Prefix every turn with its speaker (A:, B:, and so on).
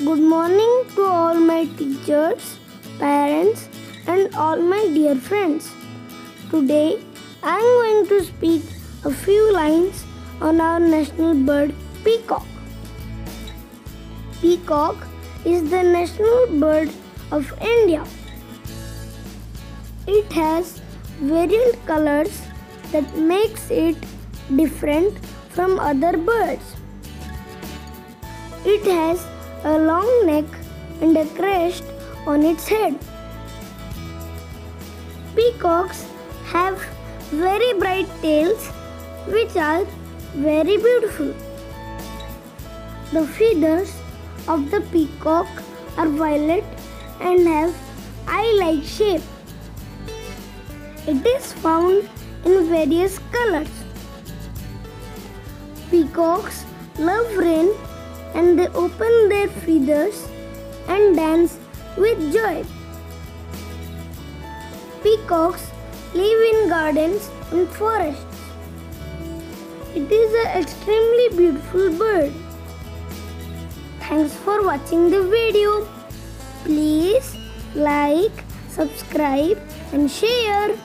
A: Good morning to all my teachers, parents, and all my dear friends. Today I am going to speak a few lines on our national bird, peacock. Peacock is the national bird of India. It has variant colors that makes it different from other birds. It has a long neck and a crest on its head. Peacocks have very bright tails which are very beautiful. The feathers of the peacock are violet and have eye-like shape. It is found in various colors. Peacocks love rain and they open their feathers and dance with joy. Peacocks live in gardens and forests. It is an extremely beautiful bird. Thanks for watching the video. Please like, subscribe and share.